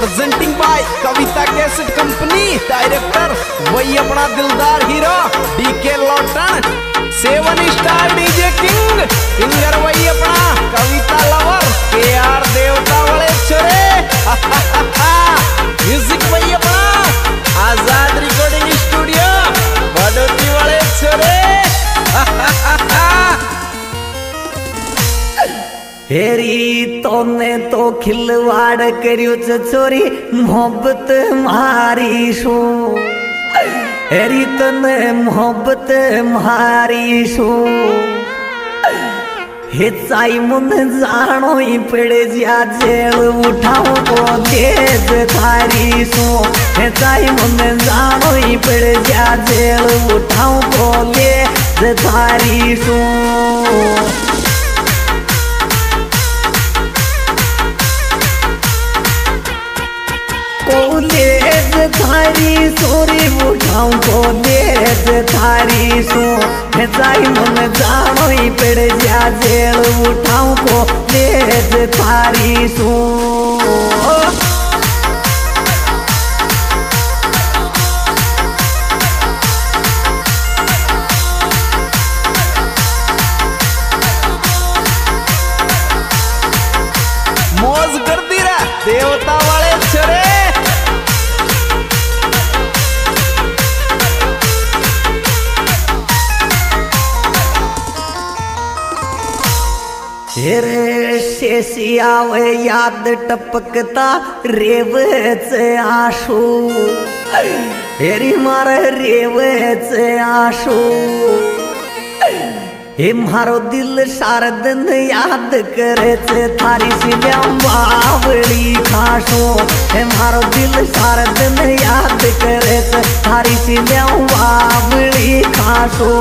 Presenting by Kavita cassette company director वही अपना दिलदार hero DK लॉटन seven star DJ king singer वही अपना कविता लवर के आर देवता वाले छोरे म्यूज़िक वही अपना आज़ाद रिकॉर्डिंग स्टूडियो हेरी तोने तो खिलवाड़ करियो छ छोरी मोहब्बत मारी शो। हेरी तने मोहब्बत मारी शो। हिचाई मुन जानो ही पड़े जा जेल उठाओ को देज थारी सो हिचाई मुन जानो ही पड़े जा थारी सोरी उठाऊं बोले थारी सो। जाई मन जानो ही पड़ जा जेल उठाऊं कॉलेज थारी सो। रे शेषिया वे याद टपकता रेवच आशू। हेरी मार रेवच आशू। हे मारो दिल सारा दिन याद करे थारी सिल्या बावली खाशो। हे मारो दिल सारा दिन याद करे थारी सिल्या बावली खाशो।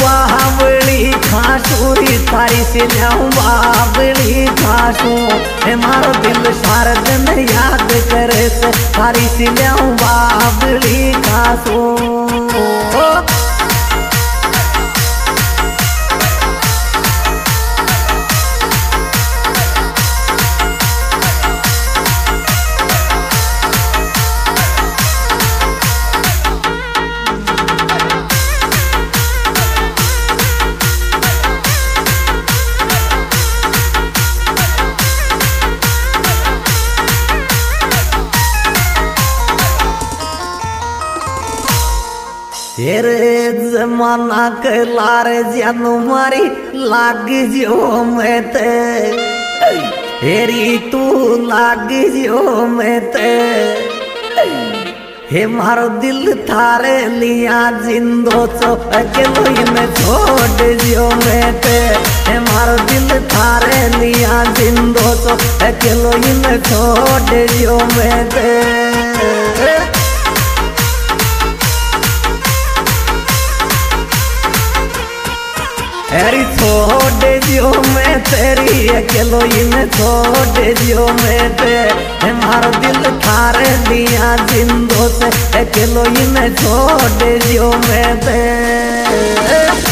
बावली खासूरी थारी से जाऊँ बावली खासू हे मारो दिल सारा में याद करे से थारी से जाऊँ बावली तेरे जमाना के लार जानू मारी लाग जो मैं ते हेरी तू लाग जो मैं ते हे मारो दिल थारे लिया जिंदो चो अकेलो इन छोड़ जो मैं ते हे मारो दिल थारे लिया जिंदो चो अकेलो इन छोड़ जो मैं ते अरे छोड़ दियो मैं तेरी अकेलो में छोड़ दियो मैं ते। मार दिल थारे दिया जिंदो से अकेलो में छोड़ दियो मैं ते।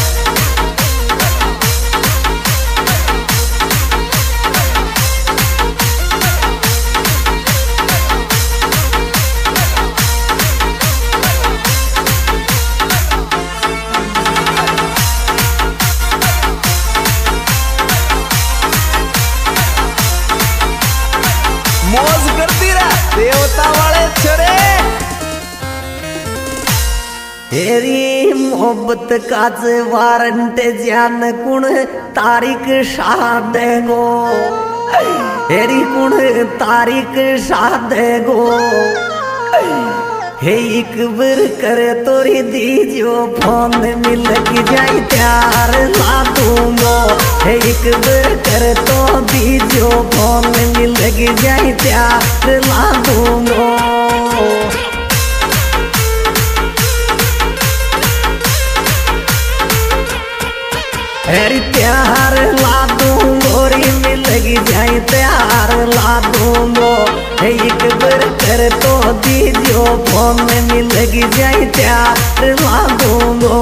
मोहब्बत काच वारंट जान कुण तारीख शाद गो तेरी कुण तारीख शाद गो हे एक बार करे तोरी दीजियो, फ़ोन मिल की जाई त्यार ला दूंगो। हे एक बार करे तो दीजियो, फ़ोन मिल की जाई त्यार ला दूंगो। अरे प्यार ला दूंगोरी मिलगी जाए प्यार ला दू, मो। एक बार कर तो दीजियो फ़ोन में मिलगी जाए प्यार ला दूंगो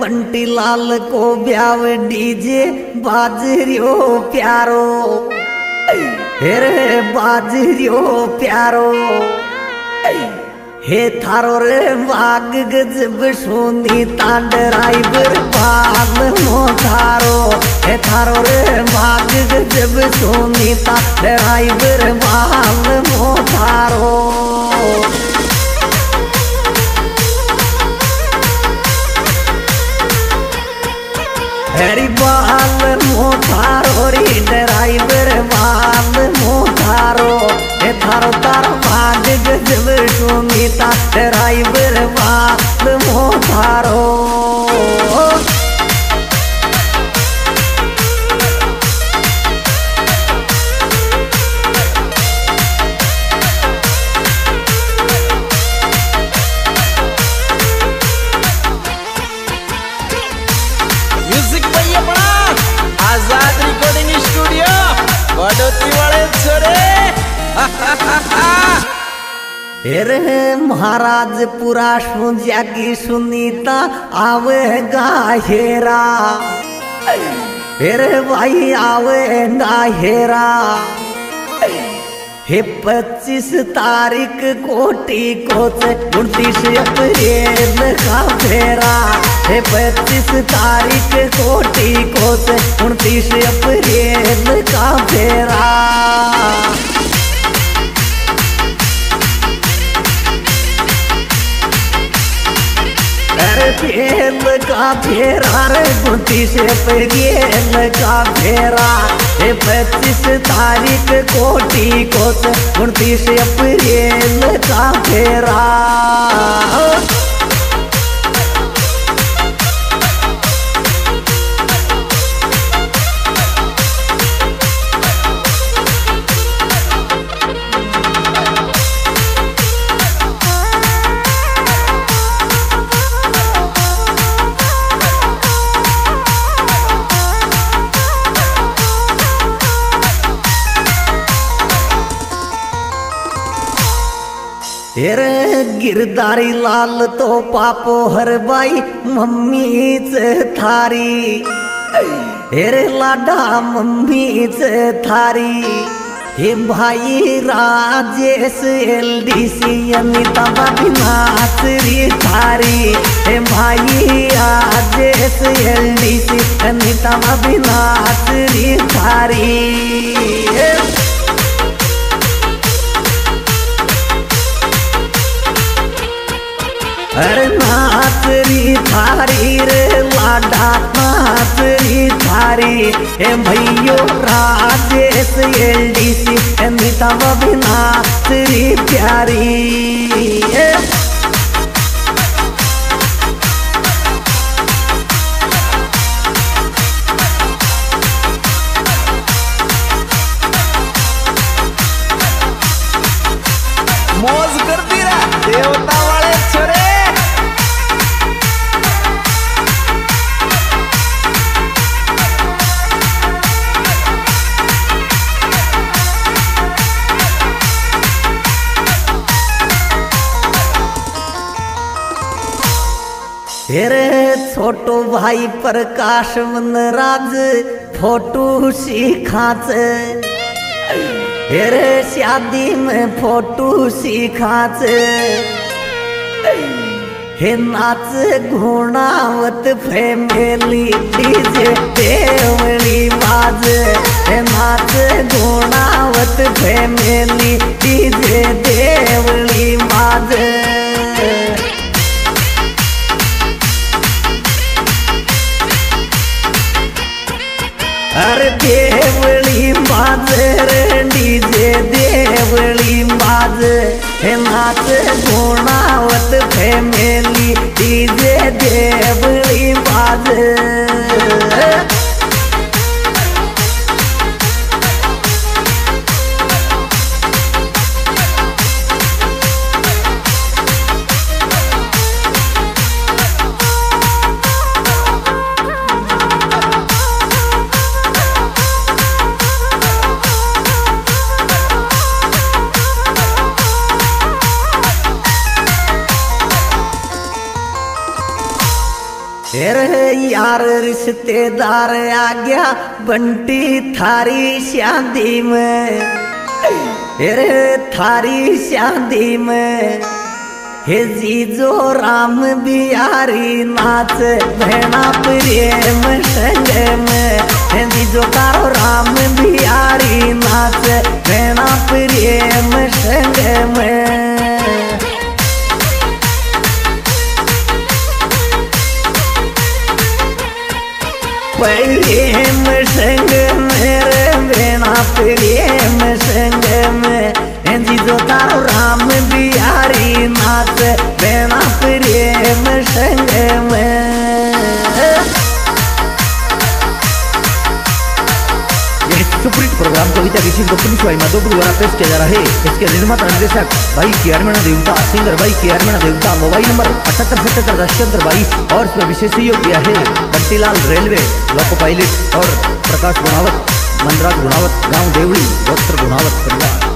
बंटी लाल को ब्याव डीजे बाजरियो प्यारो। हेरे बाजरियो प्यारो। हे थारो रे वाग गजब सोनी तांड राइबर बाल मो थारो। हे थारो रे वाग गजब सोनी तांड राइबर बाल मो सुमिता ड्राइवर म्युझिक भाई अपना। आज़ाद रिकॉर्डिंग स्टूडियो बडोती रे महाराज पूरा सुनिया की सुनीता, आवे गाहेरा। रे भाई आवे गाहेरा हे पच्चीस तारीख कोटी कोच उनतीस अप्रैल का फेरा। हे पच्चीस तारीख कोटी कोच उनतीस अप्रैल का फेरा। फेल का फेरा रे बुद्धि से पेल का फेरा हे पच्चीस तारीख कोटी को उनतीस अप्रैल का फेरा हेरे गिरदारी लाल तो पापो हर बाई मम्मीच थारी। हेरे लाडा मम्मीच थारी। हे भाई Rajesh L D C Anita बदनाथ री थारी। हे भाई Rajesh L D C Anita बदनाथ री थारी। अरे मातरी थारी रे लाडा मातरी थारी। ए भैयो Rajesh L D C Amita भी प्यारी। हे हेरे छोटो भाई प्रकाश राज फ़ोटो सीखाच हेरे शादी में फ़ोटो सीखाच हे नाच घोणावत फैमिली डीजे देवली बाज। हे नाच Ghonawat family DJ Deoli Gunawat family DJ Deoli बाज। यार रिश्तेदार आ गया, बंटी थारी शादी में। थारी शादी में। हे जीजो राम बिहारी नाच भेना प्रेम संग में। हे जीजो कारो राम बिहारी नाच भेना प्रेम संग में। प्रेम संग मेरे बिना, प्रेम संग में जी जो तारो राम बिहारी नाथ, बिना प्रेम संग में। प्रोग्राम कविता किसी कंपनी स्वाई माधोपुर द्वारा पेश किया जा रहा है। इसके निर्माता निर्देशक भाई के देवता, सिंगर भाई के देवता, मोबाइल नंबर अठहत्तर सत्तर दशचंद्र भाई और इसमें विशेष सहयोग दिया है। बंटीलाल रेलवे, लोको पायलट और प्रकाश गुणावत मंदराज गुणावत, गाँव देवड़ी वस्त्र गुणावत परिवार।